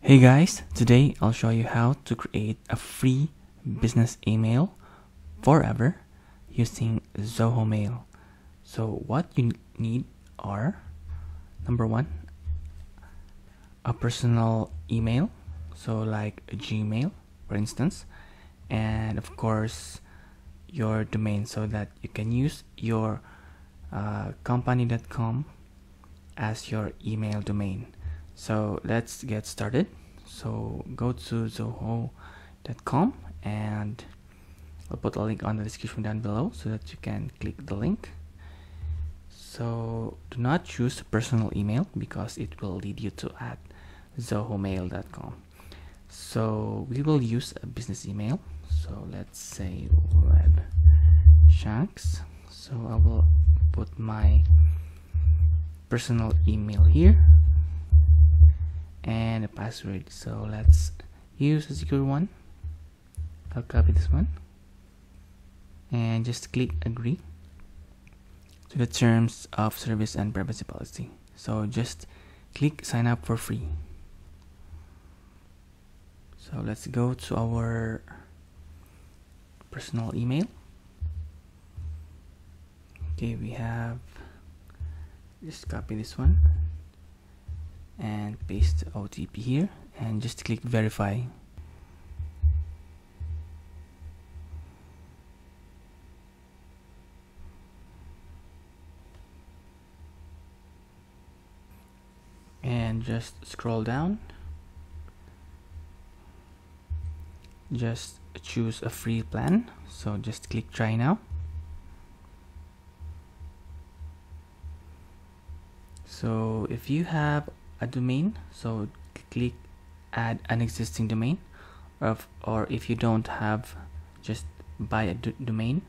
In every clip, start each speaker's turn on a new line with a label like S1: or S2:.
S1: Hey guys, today I'll show you how to create a free business email forever using Zoho Mail. So what you need are number one, a personal email, so like Gmail for instance, and of course your domain so that you can use your uh, company.com as your email domain so let's get started. So go to zoho.com and I'll put a link on the description down below so that you can click the link. So do not choose personal email because it will lead you to at zohomail.com so we will use a business email. So let's say web shanks. So I will put my personal email here and a password. So let's use a secure one. I'll copy this one. And just click agree to the terms of service and privacy policy. So just click sign up for free. So let's go to our personal email. Okay we have just copy this one and paste OTP here and just click verify. And just scroll down. Just choose a free plan so just click try now. So if you have a domain so click add an existing domain or if, or if you don't have just buy a domain.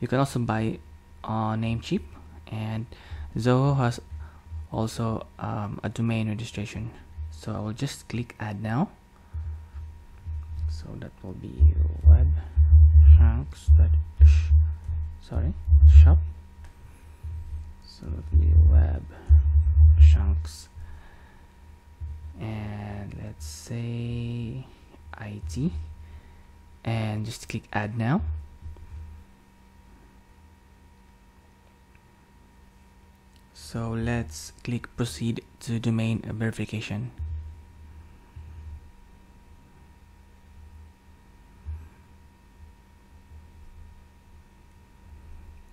S1: You can also buy uh, Namecheap and Zoho has also um, a domain registration. So I will just click add now. So that will be web that sorry shop. So that will be web shanks and let's say IT and just click add now. So let's click proceed to domain verification.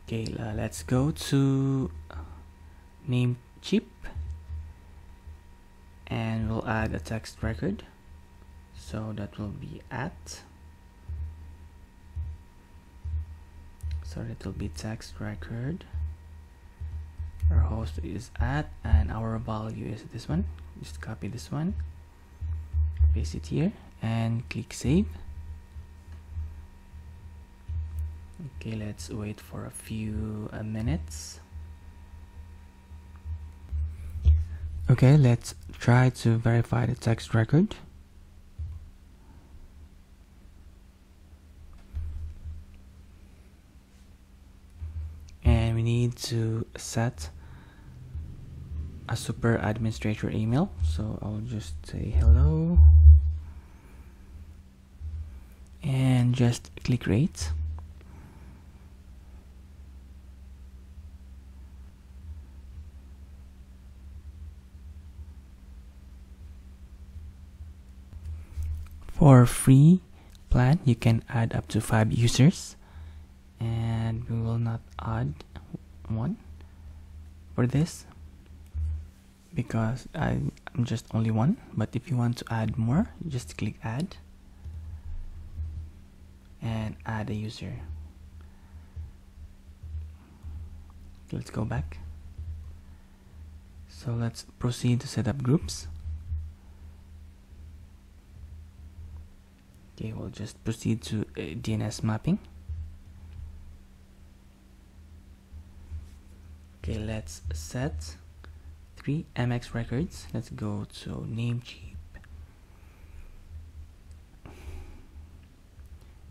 S1: Okay let's go to name Namecheap and we'll add a text record. So that will be at so it will be text record. Our host is at and our value is this one. Just copy this one. Paste it here and click save. Okay let's wait for a few uh, minutes okay let's try to verify the text record. And we need to set a super administrator email. So I'll just say hello. And just click rate for free plan you can add up to five users. And we will not add one for this because I, I'm just only one. But if you want to add more just click add and add a user. Let's go back. So let's proceed to set up groups okay we'll just proceed to uh, DNS mapping. Okay let's set three MX records. Let's go to Namecheap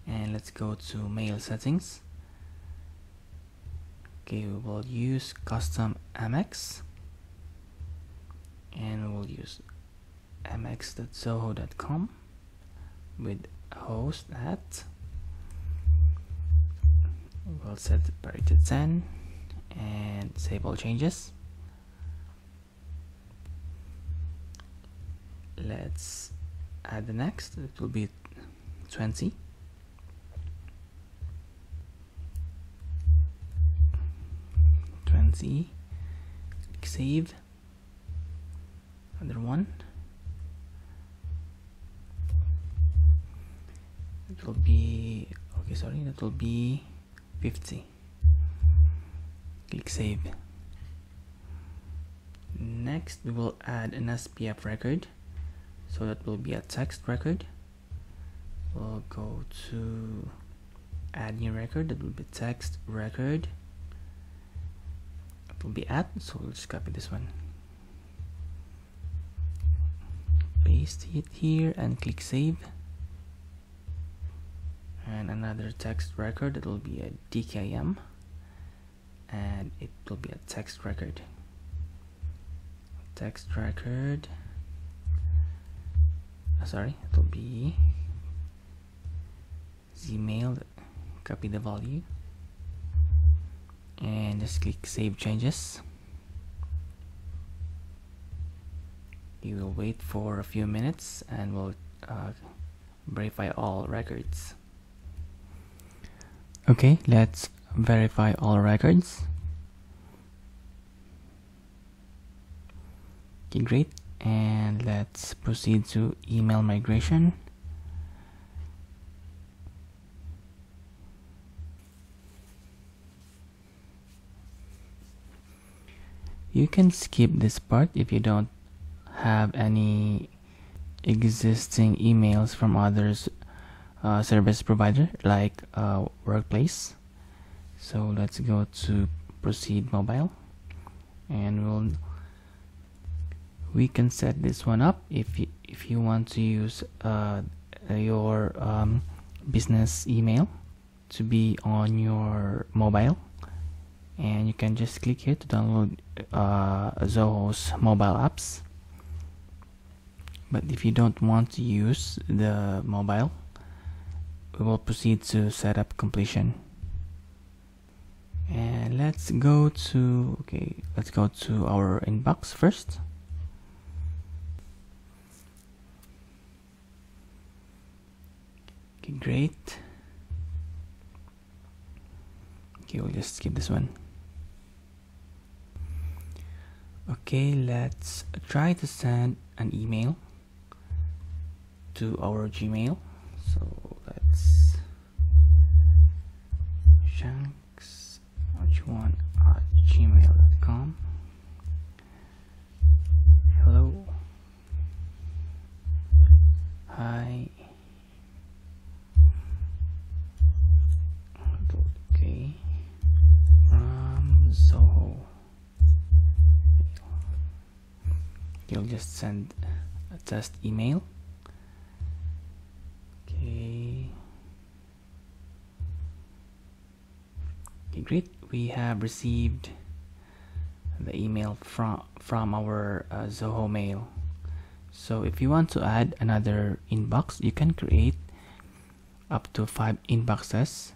S1: and let's go to mail settings. Okay we will use custom MX and we will use mx.zoho.com with host at we'll set the priority to 10 and save all changes. Let's add the next. It will be 20 20 save. Another one it will be okay sorry that will be 50 click save. Next we will add an SPF record. So that will be a text record. We'll go to add new record. That will be text record. It will be add. So we'll just copy this one. Paste it here and click save and another text record it will be a DKIM and it will be a text record. Text record. Uh, sorry it will be Gmail copy the value and just click save changes. You will wait for a few minutes and we'll uh, verify all records okay let's verify all records. Okay great. And let's proceed to email migration. You can skip this part if you don't have any existing emails from others uh, service provider like uh, workplace. So let's go to proceed mobile. And we'll we can set this one up if you, if you want to use uh, your um, business email to be on your mobile. And you can just click here to download uh, Zoho's mobile apps. But if you don't want to use the mobile we will proceed to setup completion. And let's go to okay let's go to our inbox first. Okay great. Okay we'll just skip this one. Okay let's try to send an email to our gmail. So let's shanks one at gmail.com hello. Hi. Okay. You'll just send a test email we have received the email from from our uh, Zoho mail. So if you want to add another inbox you can create up to five inboxes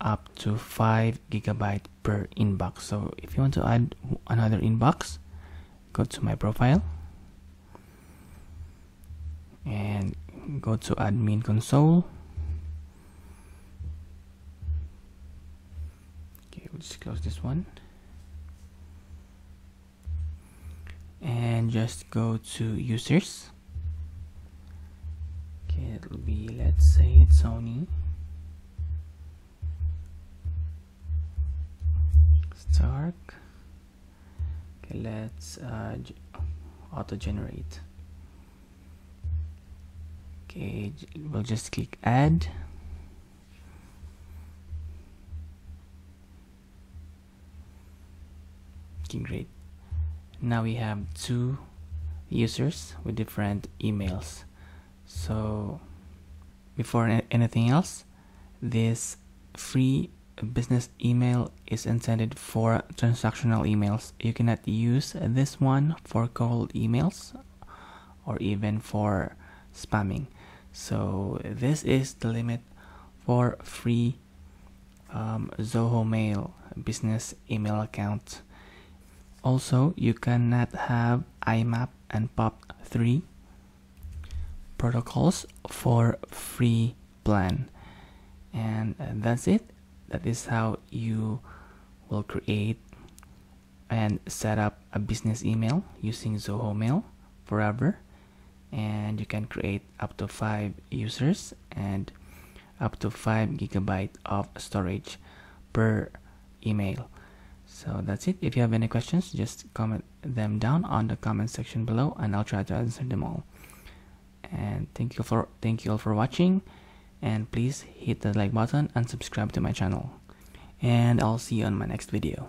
S1: up to 5 gigabyte per inbox. So if you want to add another inbox go to my profile and go to admin console just close this one. And just go to users. Okay it'll be let's say it's Sony. Start okay let's uh, auto generate okay we'll just click add okay great. Now we have two users with different emails. So before anything else this free business email is intended for transactional emails. You cannot use this one for cold emails or even for spamming. So this is the limit for free um, Zoho Mail business email account also you cannot have IMAP and POP3 protocols for free plan. And that's it. That is how you will create and set up a business email using Zoho Mail forever. And you can create up to five users and up to five gigabyte of storage per email so that's it. If you have any questions just comment them down on the comment section below and I'll try to answer them all. And thank you for thank you all for watching. And please hit the like button and subscribe to my channel. And I'll see you on my next video